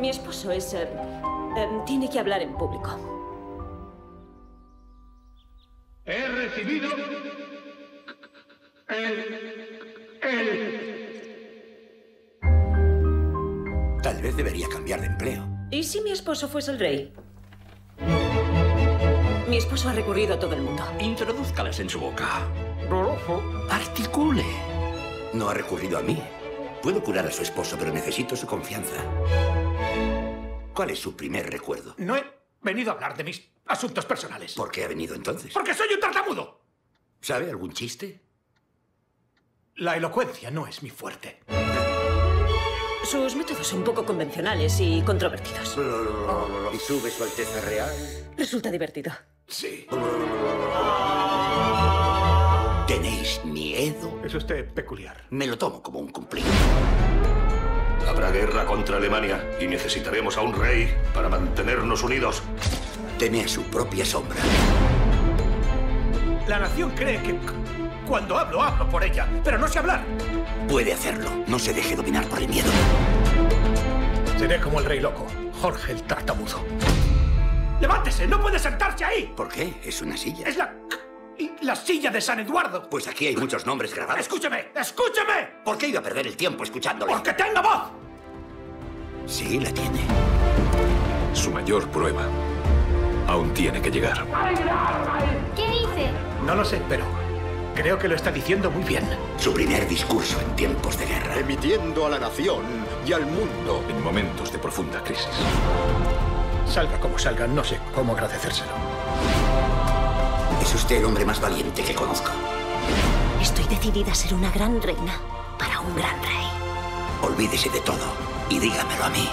Mi esposo es... eh, eh, tiene que hablar en público. He recibido el... el... Tal vez debería cambiar de empleo. ¿Y si mi esposo fuese el rey? Mi esposo ha recurrido a todo el mundo. Introdúzcalas en su boca. Articule. No ha recurrido a mí. Puedo curar a su esposo, pero necesito su confianza. ¿Cuál es su primer recuerdo? No he venido a hablar de mis asuntos personales. ¿Por qué ha venido entonces? Porque soy un tartamudo. ¿Sabe algún chiste? La elocuencia no es mi fuerte. Sus métodos son poco convencionales y controvertidos. ¿Y sube su Alteza Real? Resulta divertido. Sí. ¿Tenéis miedo? Es usted peculiar. Me lo tomo como un cumplido. Habrá guerra contra Alemania y necesitaremos a un rey para mantenernos unidos. Teme a su propia sombra. La nación cree que cuando hablo, hablo por ella, pero no sé hablar. Puede hacerlo. No se deje dominar por el miedo. Seré como el rey loco, Jorge el tartamudo. ¡Levántese! ¡No puede sentarse ahí! ¿Por qué? Es una silla. Es la... la silla de San Eduardo. Pues aquí hay muchos nombres grabados. ¡Escúcheme! ¡Escúcheme! ¿Por qué iba a perder el tiempo escuchándole? ¡Porque tengo voz! Sí, la tiene. Su mayor prueba aún tiene que llegar. ¿Qué dice? No lo sé, pero creo que lo está diciendo muy bien. Su primer discurso en tiempos de guerra. Emitiendo a la nación y al mundo. En momentos de profunda crisis. Salga como salga, no sé cómo agradecérselo. Es usted el hombre más valiente que conozco. Estoy decidida a ser una gran reina para un gran rey. Olvídese de todo y dígamelo a mí.